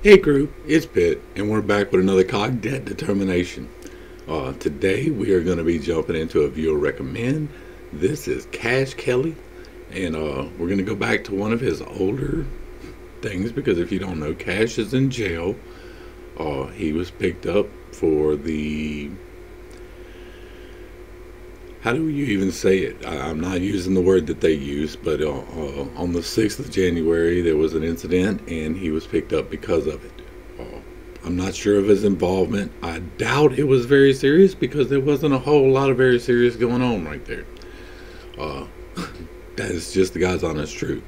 Hey group, it's Pitt, and we're back with another Cog Debt Determination. Uh, today we are going to be jumping into a viewer recommend. This is Kash Kelly, and uh, we're going to go back to one of his older things because if you don't know, Kash is in jail. Uh, he was picked up for the how do you even say it? I, am not using the word that they use, but uh, uh, on the 6th of January, there was an incident and he was picked up because of it. Uh, I'm not sure of his involvement. I doubt it was very serious because there wasn't a whole lot of very serious going on right there. Uh, that is just the guy's honest truth.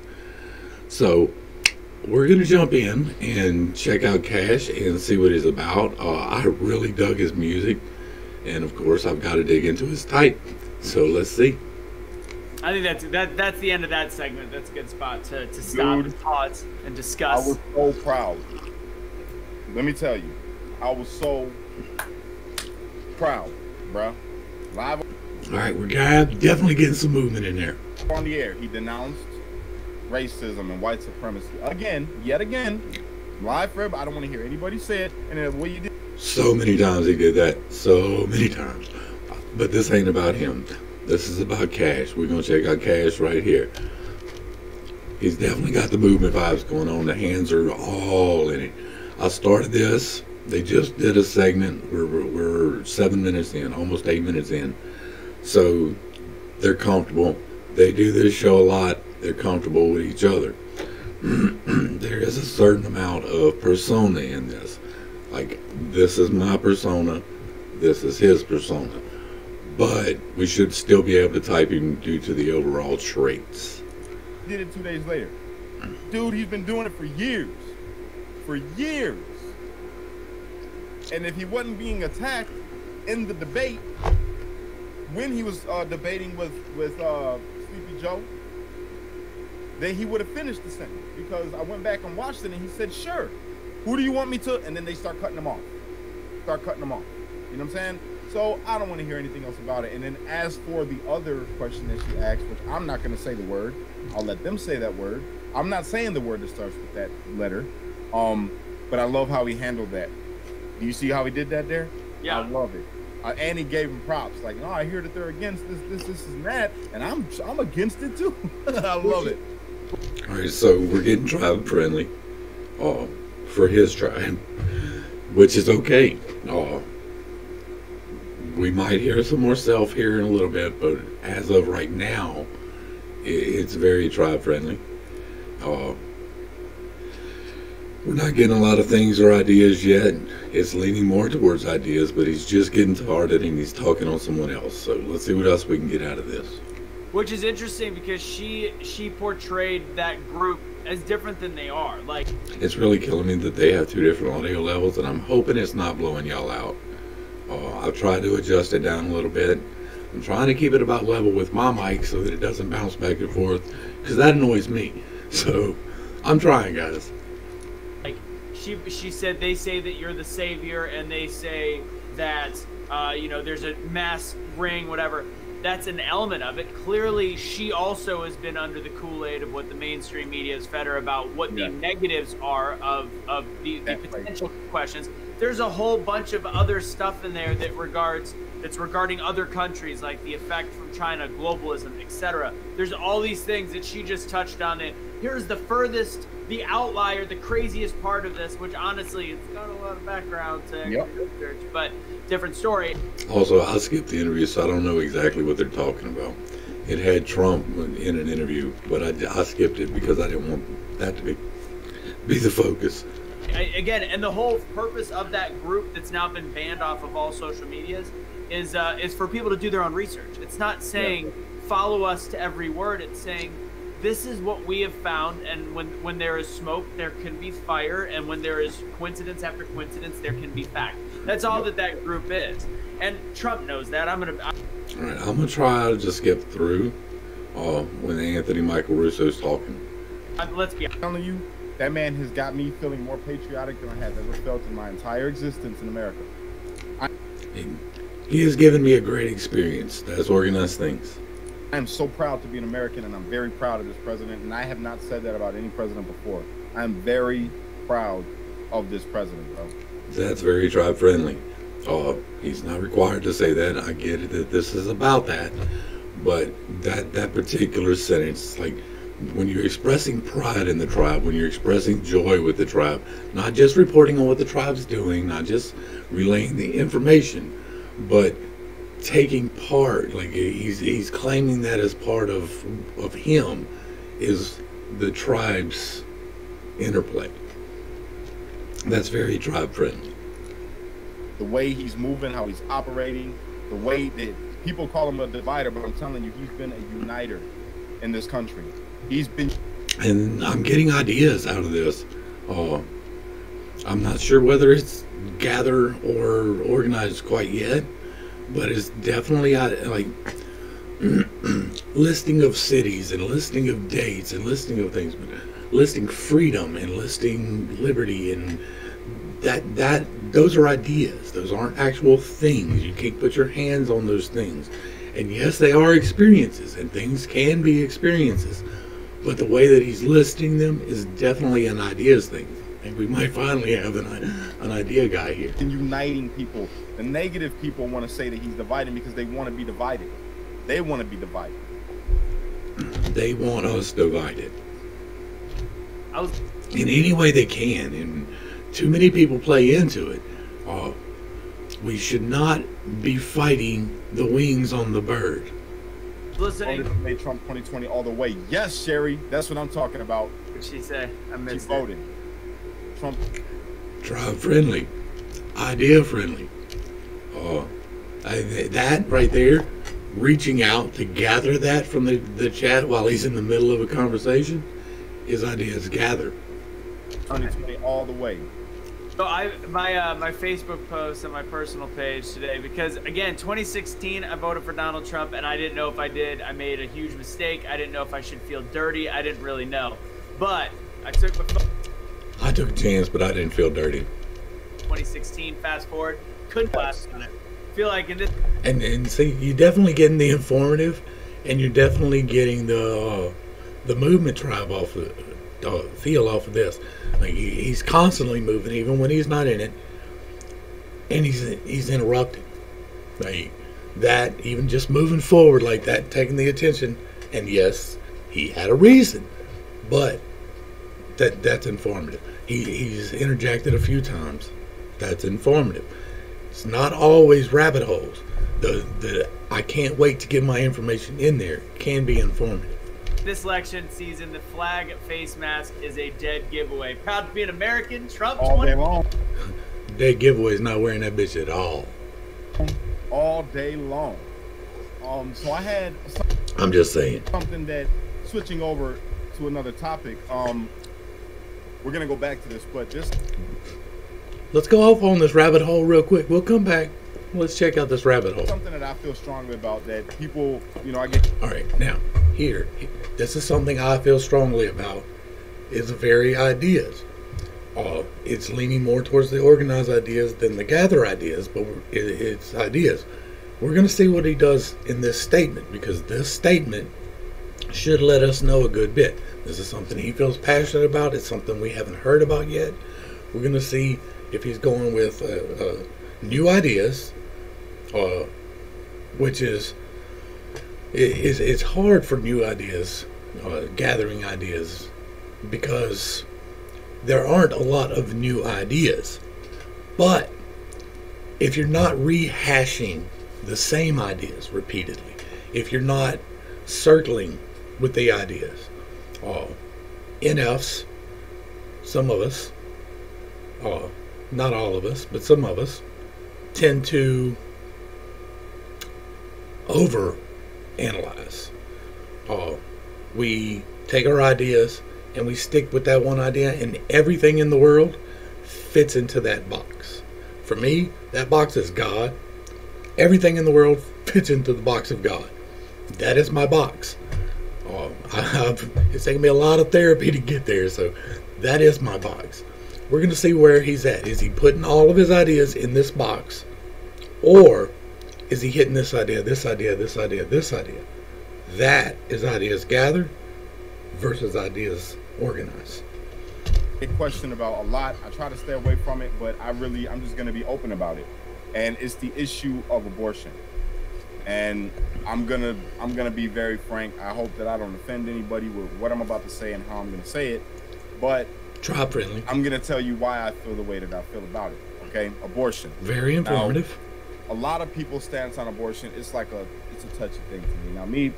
So, we're going to jump in and check out Kash and see what he's about. Uh, I really dug his music. And of course, I've got to dig into his type. So let's see. I think that's that. That's the end of that segment. That's a good spot to, to stop Dude, and pause and discuss. I was so proud. Let me tell you, I was so proud, bro. Live. All right, we're definitely getting some movement in there. On the air, he denounced racism and white supremacy again, yet again. Live for I don't want to hear anybody say it. And then what you did. So many times he did that. So many times. But this ain't about him. This is about Kash. We're going to check out Kash right here. He's definitely got the movement vibes going on. The hands are all in it. I started this. They just did a segment. We're, we're, we're seven minutes in, almost eight minutes in. So they're comfortable. They do this show a lot. They're comfortable with each other. there is a certain amount of persona in this. Like, this is my persona. This is his persona but we should still be able to type him due to the overall traits. Did it two days later. Dude, he's been doing it for years. For years. And if he wasn't being attacked in the debate, when he was uh, debating with, with uh, Sleepy Joe, then he would have finished the sentence because I went back and watched it and he said, sure. Who do you want me to? And then they start cutting them off. Start cutting them off. You know what I'm saying? So I don't want to hear anything else about it. And then as for the other question that she asked, which I'm not going to say the word, I'll let them say that word. I'm not saying the word that starts with that letter. Um, but I love how he handled that. Do you see how he did that there? Yeah, I love it. Uh, and he gave him props. Like, oh, I hear that they're against this, this, this, and that, and I'm, I'm against it too. I love it. All right, so we're getting tribe friendly, uh, for his tribe, which is okay. Uh, we might hear some more self here in a little bit, but as of right now, it's very tribe friendly. Uh, we're not getting a lot of things or ideas yet. It's leaning more towards ideas, but he's just getting started and he's talking on someone else. So let's see what else we can get out of this. Which is interesting because she she portrayed that group as different than they are. Like it's really killing me that they have two different audio levels, and I'm hoping it's not blowing y'all out. Uh, I've tried to adjust it down a little bit. I'm trying to keep it about level with my mic so that it doesn't bounce back and forth because that annoys me. So I'm trying, guys. Like she she said, they say that you're the savior, and they say that uh, you know there's a mass ring, whatever. That's an element of it. Clearly, she also has been under the Kool Aid of what the mainstream media has fed her about what yeah. the negatives are of of the, the potential right. questions there's a whole bunch of other stuff in there that regards that's regarding other countries like the effect from China, globalism, etc. There's all these things that she just touched on it. Here's the furthest, the outlier, the craziest part of this, which honestly it's got a lot of background to yep. research, but different story. Also, I skipped the interview, so I don't know exactly what they're talking about. It had Trump in an interview, but I, I skipped it because I didn't want that to be be the focus again, and the whole purpose of that group that's now been banned off of all social medias is uh, is for people to do their own research. It's not saying yeah. follow us to every word. It's saying this is what we have found, and when when there is smoke, there can be fire, and when there is coincidence after coincidence, there can be fact. That's all that that group is, and Trump knows that. I'm gonna. I'm, all right, I'm gonna try to just get through uh, when Anthony Michael Russo's talking. Uh, let's be. I'm telling you, that man has got me feeling more patriotic than I have ever felt in my entire existence in America. I, he has given me a great experience that has organized things. I am so proud to be an American, and I'm very proud of this president. And I have not said that about any president before. I'm very proud of this president, bro. That's very tribe friendly. Uh, he's not required to say that. I get it that this is about that, but that that particular sentence, like when you're expressing pride in the tribe, when you're expressing joy with the tribe, not just reporting on what the tribe's doing, not just relaying the information, but taking part, like he's he's claiming that as part of of him, is the tribe's interplay. That's very tribe friendly. The way he's moving, how he's operating, the way that people call him a divider, but I'm telling you, he's been a uniter in this country. He's been. And I'm getting ideas out of this. Uh, I'm not sure whether it's gather or organized quite yet, but it's definitely like listing of cities and listing of dates and listing of things, but listing freedom and listing liberty and that that those are ideas. Those aren't actual things. You can't put your hands on those things. And yes, they are experiences, and things can be experiences. But the way that he's listing them is definitely an ideas thing. I think we might finally have an, an idea guy here. And uniting people. The negative people want to say that he's dividing because they want to be divided. They want to be divided. They want us divided. I was In any way they can, and too many people play into it. Uh, we should not be fighting the wings on the bird. listening. Voted made Trump 2020 all the way. Yes, Sherry, that's what I'm talking about. What'd she say? I She missed it. Voted. Trump. Tribe friendly, idea friendly. Uh, I, that right there, reaching out to gather that from the, the chat while he's in the middle of a conversation, his ideas gather. 2020 all the way. So I my uh, my Facebook post on my personal page today because again 2016 I voted for Donald Trump and I didn't know if I did I made a huge mistake I didn't know if I should feel dirty I didn't really know but I took my phone I took a chance, but I didn't feel dirty. 2016 fast forward couldn't last on it feel like in this And and see, you're definitely getting the informative, and you're definitely getting the uh, the movement tribe off of uh, feel off of this. Like he, he's constantly moving, even when he's not in it, and he's he's interrupted. Like that, even just moving forward like that, taking the attention. And yes, he had a reason, but that that's informative. He he's interjected a few times. That's informative. It's not always rabbit holes. The the I can't wait to get my information in there can be informative. this election season the flag face mask is a dead giveaway proud to be an American Trump All 20 day long. Dead giveaway is not wearing that bitch at all. All day long. Um, so I had some- I'm just saying. something that switching over to another topic. Um, we're gonna go back to this, but just Let's go off on this rabbit hole real quick. We'll come back. Let's check out this rabbit hole. something that I feel strongly about that people, you know, I get All right, now here, this is something I feel strongly about. Is very ideas. Uh, it's leaning more towards the organized ideas than the gather ideas, but it, it's ideas. We're going to see what he does in this statement because this statement should let us know a good bit. This is something he feels passionate about. It's something we haven't heard about yet. We're going to see if he's going with uh, uh, new ideas, uh, which is it, it's, it's hard for new ideas, uh, gathering ideas, because there aren't a lot of new ideas. But if you're not rehashing the same ideas repeatedly, if you're not circling with the ideas, uh, NFs, some of us, uh, not all of us, but some of us, tend to over analyze. Uh, we take our ideas and we stick with that one idea, and everything in the world fits into that box. For me, that box is God. Everything in the world fits into the box of God. That is my box. Uh, I've, it's taken me a lot of therapy to get there, so that is my box. We're going to see where he's at. Is he putting all of his ideas in this box? Or is he hitting this idea, this idea, this idea, this idea? That is ideas gathered versus ideas organized. get question about a lot. I try to stay away from it, but I really, I'm just going to be open about it. And it's the issue of abortion. And I'm gonna, I'm gonna be very frank. I hope that I don't offend anybody with what I'm about to say and how I'm gonna say it. But friendly. I'm gonna tell you why I feel the way that I feel about it. Okay, abortion. Very informative. Now, a lot of people's stance on abortion it's like a it's a touchy thing to me. Now me,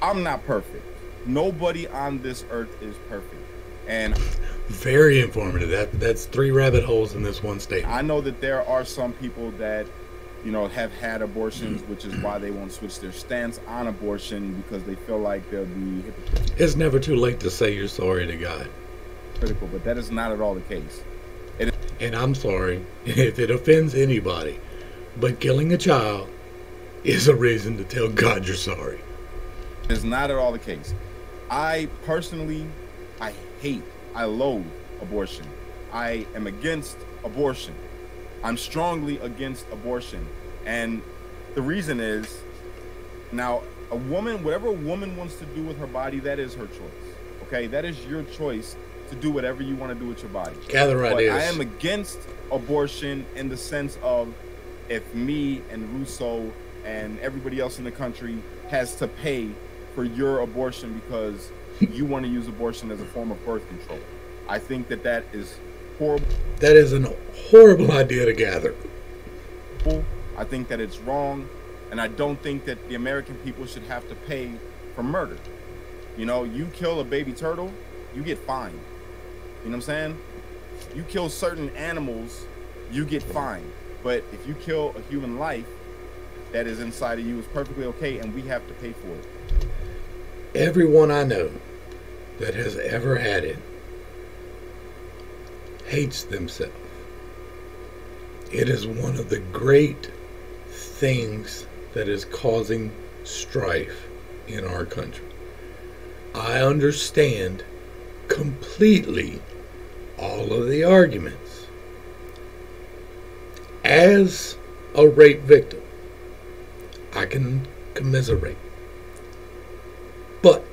I'm not perfect. Nobody on this earth is perfect. And very informative. That that's three rabbit holes in this one statement. I know that there are some people that you know have had abortions, which is why they won't switch their stance on abortion because they feel like they'll be It's never too late to say you're sorry to God. Critical, but that is not at all the case. and I'm sorry if it offends anybody, but killing a child is a reason to tell God you're sorry. It's not at all the case. I personally, I hate, I loathe abortion. I am against abortion. I'm strongly against abortion. And the reason is now, a woman, whatever a woman wants to do with her body, that is her choice. Okay, that is your choice to do whatever you want to do with your body. Gather but ideas. I am against abortion in the sense of if me and Russo and everybody else in the country has to pay for your abortion because you want to use abortion as a form of birth control. I think that that is horrible. That is a horrible idea to gather. I think that it's wrong, and I don't think that the American people should have to pay for murder. You know, you kill a baby turtle, you get fined. You know what I'm saying? You kill certain animals, you get fined. But if you kill a human life that is inside of you, is perfectly okay, and we have to pay for it. Everyone I know that has ever had it hates themselves. It is one of the great things that is causing strife in our country. I understand completely all of the arguments. As a rape victim, I can commiserate. But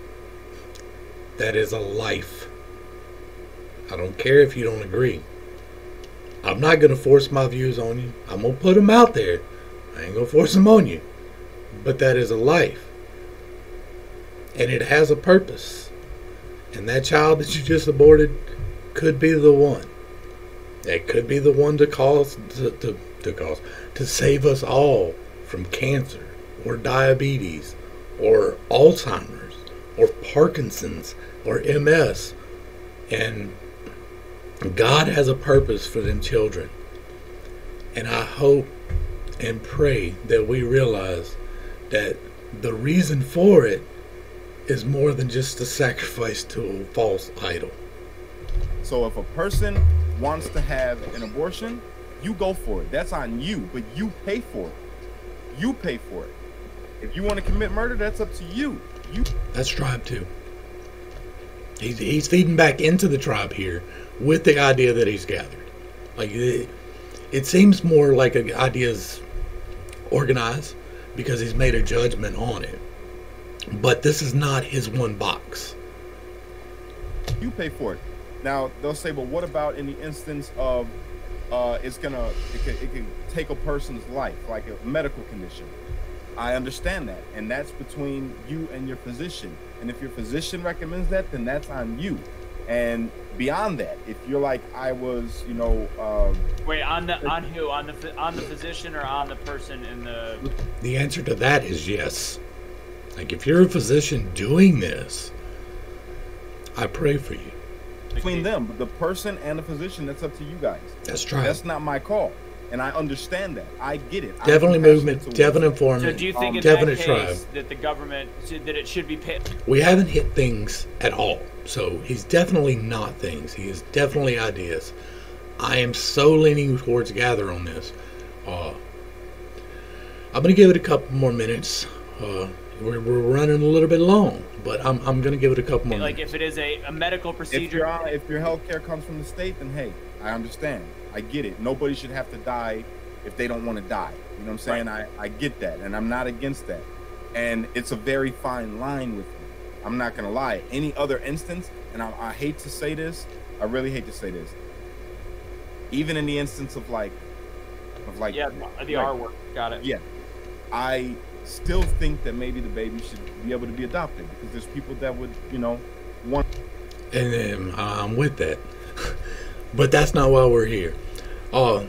that is a life. I don't care if you don't agree. I'm not going to force my views on you. I'm going to put them out there. I ain't going to force them on you. But that is a life. And it has a purpose. And that child that you just aborted could be the one. That could be the one to cause to, to, to cause to save us all from cancer or diabetes or Alzheimer's or Parkinson's or MS. And God has a purpose for them children. And I hope and pray that we realize that the reason for it is more than just a sacrifice to a false idol. So if a person wants to have an abortion, you go for it. That's on you, but you pay for it. You pay for it. If you want to commit murder, that's up to you. You That's tribe too. He's, he's feeding back into the tribe here with the idea that he's gathered. Like it, it seems more like an idea's organized because he's made a judgment on it. But this is not his one box. you pay for it. Now they'll say, but what about in the instance of uh, it's gonna it can, it can take a person's life, like a medical condition. I understand that, and that's between you and your physician. And if your physician recommends that, then that's on you. And beyond that, if you're like I was, you know, uh, Wait, on the on who? On the on the physician or on the person in the? The answer to that is yes. Like if you're a physician doing this, I pray for you. between them, the person and the physician, that's up to you guys. That's tribe. That's not my call, and I understand that. I get it. Definitely movement, towards definitely it. informant. So do you think Um, in definite that case that the government should, that it should be paid? We haven't hit things at all. So he's definitely not things. He is definitely ideas. I am so leaning towards gather on this. Uh, I'm going to give it a couple more minutes. Uh, we're, we're running a little bit long, but I'm, I'm going to give it a couple more Like minutes. if it is a, a medical If procedure, your if your health care comes from the state, then hey, I understand. I get it. Nobody should have to die if they don't want to die. You know what I'm saying? I, I get that, and I'm not against that. And it's a very fine line with me. I'm not gonna lie. Any other instance, and I, I hate to say this, I really hate to say this. Even in the instance of like, of like, Yeah, the Right. R word. Got it. yeah, I still think that maybe the baby should be able to be adopted because there's people that would, you know, want. And then I'm with that. but that's not why we're here. Uh,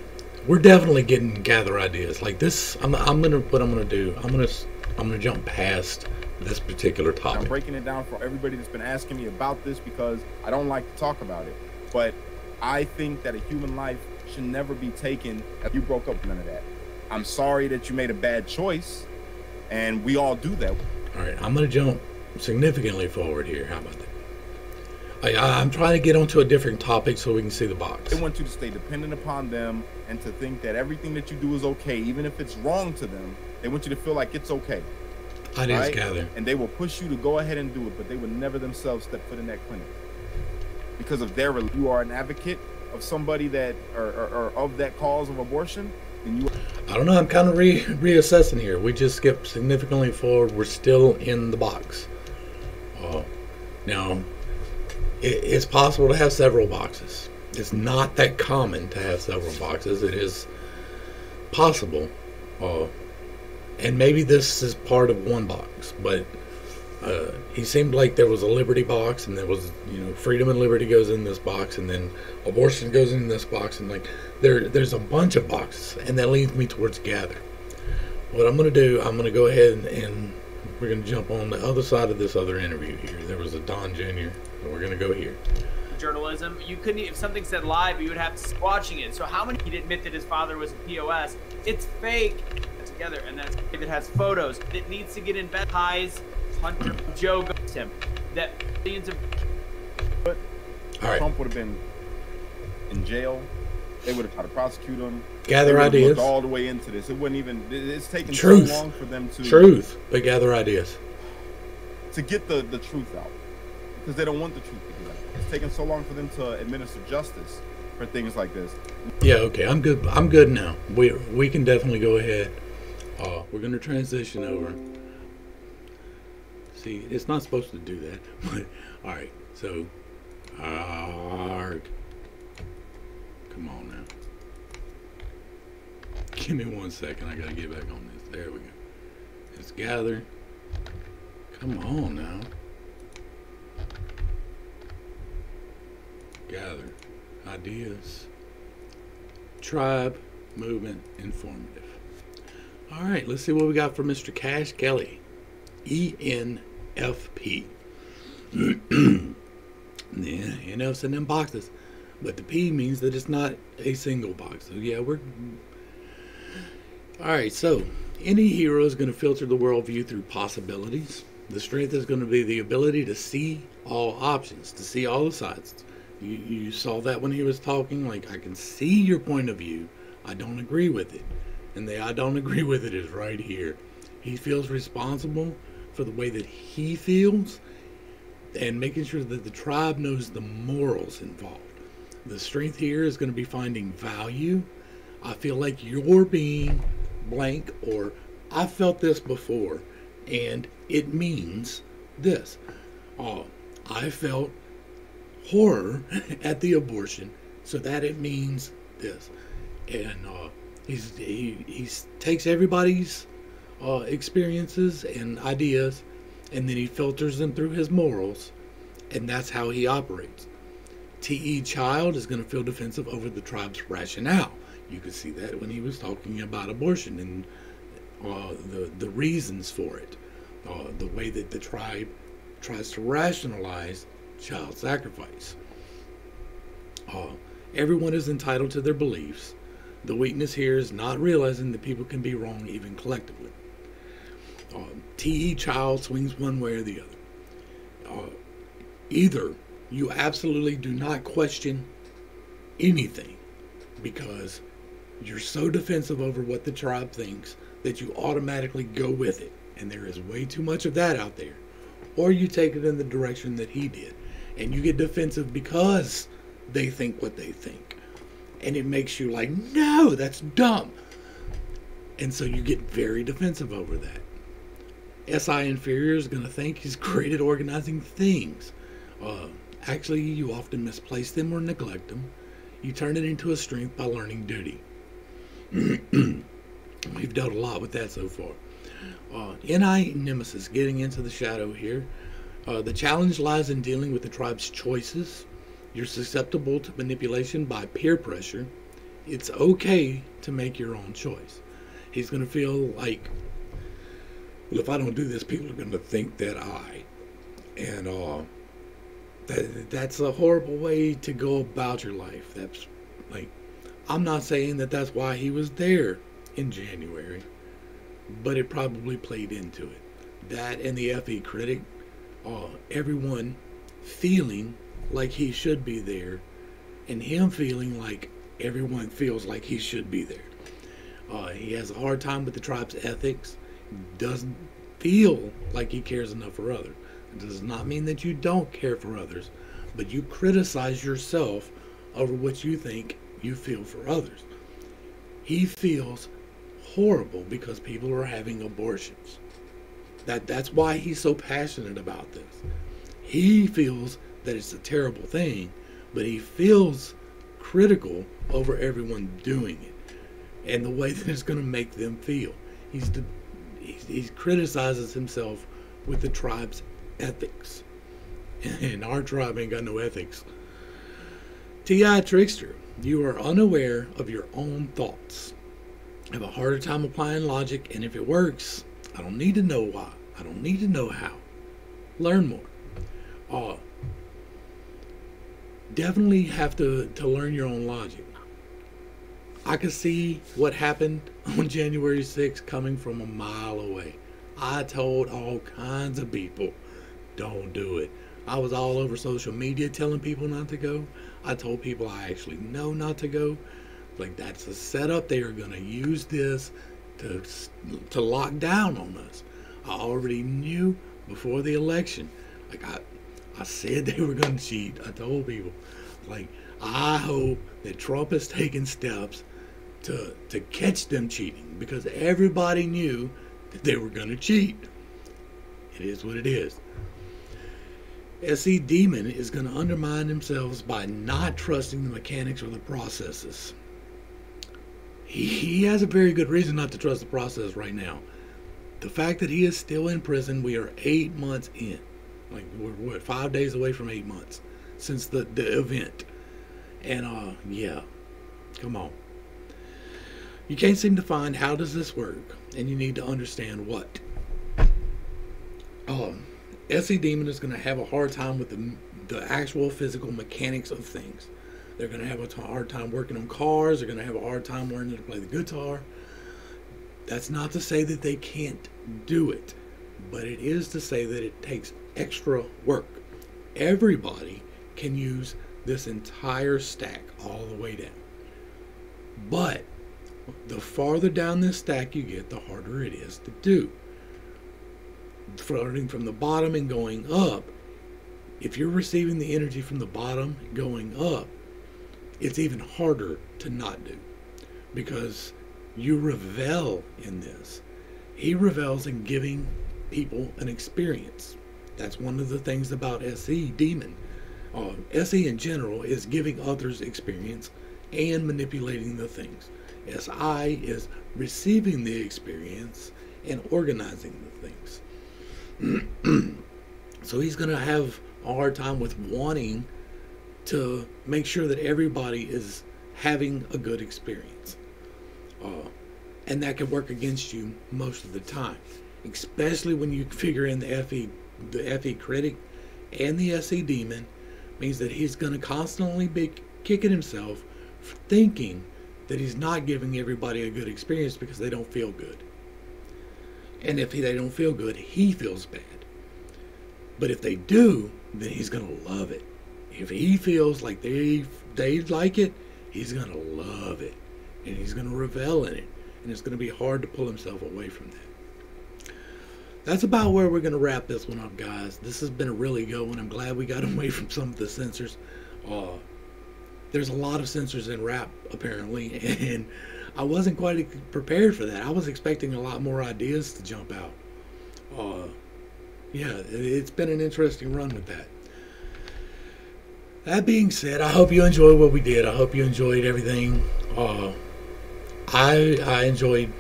we're definitely getting gather ideas like this. I'm, I'm gonna what I'm gonna do. I'm gonna I'm gonna jump past this particular topic. I'm breaking it down for everybody that's been asking me about this because I don't like to talk about it. But I think that a human life should never be taken. If you broke up, none of that. I'm sorry that you made a bad choice, and we all do that. All right, I'm gonna jump significantly forward here. How about that? I, I'm trying to get onto a different topic so we can see the box. They want you to stay dependent upon them and to think that everything that you do is okay, even if it's wrong to them. They want you to feel like it's okay, Ideas right? gather. and they will push you to go ahead and do it, but they would never themselves step foot in that clinic because of their. You are an advocate of somebody that or, or, or of that cause of abortion, then you I don't know. I'm kind of re- reassessing here. We just skipped significantly forward. We're still in the box. Uh, now, it's possible to have several boxes. It's not that common to have several boxes. It is possible, uh, and maybe this is part of one box. But uh, he seemed like there was a liberty box, and there was you know freedom and liberty goes in this box, and then abortion goes in this box, and like there there's a bunch of boxes, and that leads me towards gather. What I'm gonna do, I'm gonna go ahead and, and we're gonna jump on the other side of this other interview here. There was a Don Jr. and we're gonna go here. journalism. You couldn't if something said live, you would have to keep watching it. So how many he'd admit that his father was a POS? It's fake. Together, and that's if it has photos. It needs to get in bed. Highs, Hunter, Joe goes him. That millions of All right, Trump would have been in jail. They would have tried to prosecute him. Gather would have looked ideas. all the way into this. It wouldn't even. It's taken Truth. so long for them to Truth, but gather ideas. to get the the truth out because they don't want the truth to get out. It's taken so long for them to administer justice for things like this. Yeah, okay, I'm good. I'm good now. We we can definitely go ahead. Uh, we're gonna transition over. See, it's not supposed to do that, but all right. So, arg. Come on now. Give me one second. I gotta get back on this. There we go. It's gather. Come on now. Gather ideas. Tribe. Movement. Informative. All right let's see what we got for mr kash kelly. E enfp yeah enf's in them boxes. But the p means that it's not a single box. So yeah we're all right so any hero is going to filter the worldview through possibilities. The strength is going to be the ability to see all options to see all the sides you, you saw that when he was talking. Like, I can see your point of view. I don't agree with it. And the I don't agree with it is right here. He feels responsible for the way that he feels and making sure that the tribe knows the morals involved. The strength here is going to be finding value. I feel like you're being blank, or I felt this before, and it means this. Oh, I felt horror at the abortion. So that it means this. And uh, he's, he he takes everybody's uh, experiences and ideas and then he filters them through his morals and that's how he operates. Te child is going to feel defensive over the tribe's rationale. You could see that when he was talking about abortion and uh, the the reasons for it. Uh, the way that the tribe tries to rationalize child sacrifice. Uh, everyone is entitled to their beliefs. The weakness here is not realizing that people can be wrong even collectively. Uh, TE child swings one way or the other. Uh, either you absolutely do not question anything because you're so defensive over what the tribe thinks that you automatically go with it. And there is way too much of that out there. Or you take it in the direction that he did and you get defensive because they think what they think. And it makes you like, no, that's dumb. And so you get very defensive over that. SI Inferior is going to think he's great at organizing things. Uh, Actually, you often misplace them or neglect them. You turn it into a strength by learning duty. We've dealt a lot with that so far. Uh, NI Nemesis, getting into the shadow here. Uh, the challenge lies in dealing with the tribe's choices. You're susceptible to manipulation by peer pressure. It's okay to make your own choice. He's going to feel like, well, if I don't do this, people are going to think that I. And uh, that, that's a horrible way to go about your life. That's like, I'm not saying that that's why he was there in January, but it probably played into it. That and the FE critic, uh, everyone feeling like he should be there, and him feeling like everyone feels like he should be there. Uh, he has a hard time with the tribe's ethics, doesn't feel like he cares enough for others. It does not mean that you don't care for others, but you criticize yourself over what you think you feel for others. He feels horrible because people are having abortions. That that's why he's so passionate about this. He feels that it's a terrible thing, but he feels critical over everyone doing it and the way that it's going to make them feel. He's the, he, he criticizes himself with the tribe's ethics, and our tribe ain't got no ethics. Ti trickster, you are unaware of your own thoughts. Have a harder time applying logic, and if it works, I don't need to know why. I don't need to know how. Learn more. Uh, definitely have to, to learn your own logic. I could see what happened on January 6th coming from a mile away. I told all kinds of people, don't do it. I was all over social media telling people not to go. I told people I actually know not to go. Like that's a setup. They are going to use this to to lock down on us. I already knew before the election. Like I, I said they were going to cheat. I told people, like I hope that Trump has taken steps to to catch them cheating because everybody knew that they were going to cheat. It is what it is. SE Demon is going to undermine themselves by not trusting the mechanics or the processes. He, has a very good reason not to trust the process right now. The fact that he is still in prison, we are eight months in. Like, we're five days away from eight months since the, the event. And, uh, yeah, come on. You can't seem to find how does this work, and you need to understand what. Um, SE Demon is going to have a hard time with the, the actual physical mechanics of things. They're going to have a hard time working on cars. They're going to have a hard time learning to play the guitar. That's not to say that they can't do it, but it is to say that it takes extra work. Everybody can use this entire stack all the way down. But the farther down this stack you get, the harder it is to do. Starting from the bottom and going up, if you're receiving the energy from the bottom going up, it's even harder to not do because you revel in this. He revels in giving people an experience. That's one of the things about SE Demon. Uh, SE in general is giving others experience and manipulating the things. SI is receiving the experience and organizing the things. so he's going to have a hard time with wanting to make sure that everybody is having a good experience. Uh, and that can work against you most of the time, especially when you figure in the FE, the FE critic and the SE demon means that he's going to constantly be kicking himself for thinking that he's not giving everybody a good experience because they don't feel good. And if they don't feel good, he feels bad. But if they do, then he's going to love it. If he feels like they they like it, he's to love it. And he's to revel in it. And it's to be hard to pull himself away from that. That's about where we're to wrap this one up, guys. This has been a really good one. I'm glad we got away from some of the censors. Uh, there's a lot of censors in rap apparently, and I wasn't quite prepared for that. I was expecting a lot more ideas to jump out. Uh, yeah, it's been an interesting run with that. That being said, I hope you enjoyed what we did. I hope you enjoyed everything. Uh, I I enjoyed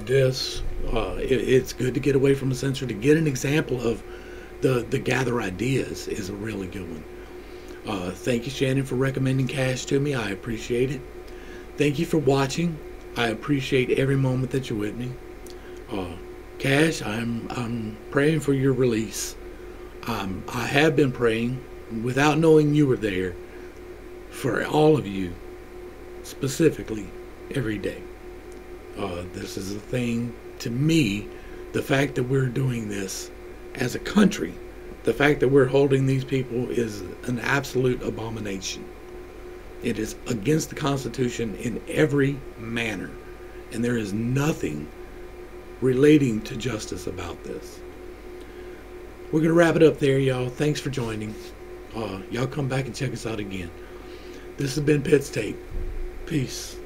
this. Uh, it, it's good to get away from the censor to get an example of the the gather ideas is a really good one. Uh, thank you, Shannon, for recommending Kash to me. I appreciate it. Thank you for watching. I appreciate every moment that you're with me. Uh, Kash, I'm I'm praying for your release. Um, I have been praying without knowing you were there for all of you specifically every day. Uh, this is a thing to me. The fact that we're doing this as a country, the fact that we're holding these people is an absolute abomination. It is against the Constitution in every manner, and there is nothing relating to justice about this. We're going to wrap it up there, y'all. Thanks for joining. Uh, y'all come back and check us out again. This has been Pitt's Take. Peace.